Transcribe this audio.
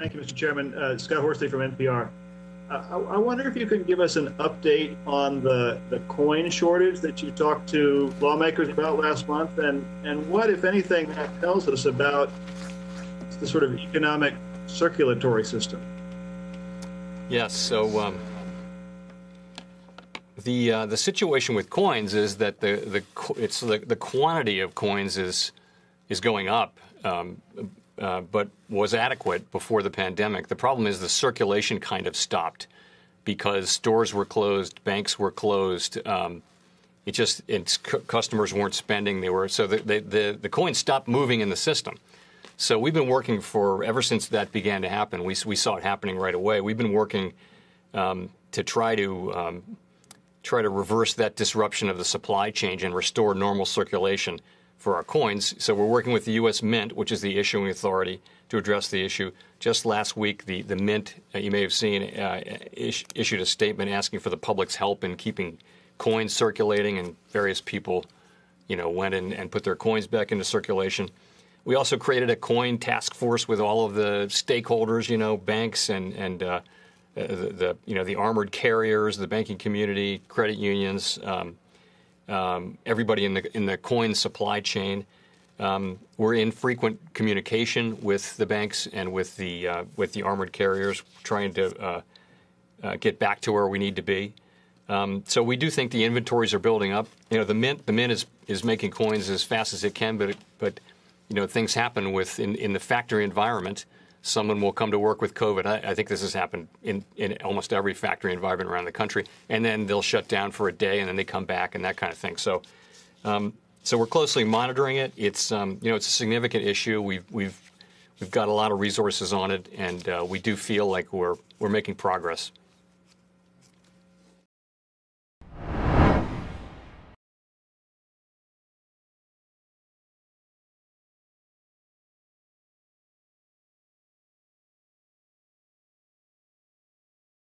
Thank you, Mr. Chairman. Uh, Scott Horsley from NPR. Uh, I, I, wonder if you can give us an update on the, the coin shortage that you talked to lawmakers about last month, and, and what, if anything, that tells us about the sort of economic circulatory system. Yes. So um, the uh, the situation with coins is that the the it's the, the quantity of coins is is going up. Um, uh, but was adequate before the pandemic. The problem is the circulation kind of stopped because stores were closed, banks were closed. Um, it just it's, customers weren't spending. They were so the, the the the coins stopped moving in the system. So we've been working for ever since that began to happen. We we saw it happening right away. We've been working um, to try to um, try to reverse that disruption of the supply chain and restore normal circulation for our coins. So we're working with the U.S. Mint, which is the issuing authority, to address the issue. Just last week, the, the Mint, uh, you may have seen, uh, is, issued a statement asking for the public's help in keeping coins circulating, and various people, you know, went in and put their coins back into circulation. We also created a coin task force with all of the stakeholders, you know, banks and and uh, uh the, the, you know the armored carriers, the banking community, credit unions. Um, um, everybody in the in the coin supply chain. Um, we're in frequent communication with the banks and with the uh, with the armored carriers, trying to uh, uh, get back to where we need to be. Um, so we do think the inventories are building up. You know, the mint the mint is is making coins as fast as it can, but but you know things happen with in, in the factory environment someone will come to work with COVID. I, I, think this has happened in, in almost every factory environment around the country, and then they'll shut down for a day, and then they come back, and that kind of thing. So, um, so we're closely monitoring it. It's um, you know it's a significant issue. We've we've we've got a lot of resources on it, and uh, we do feel like we're we're making progress.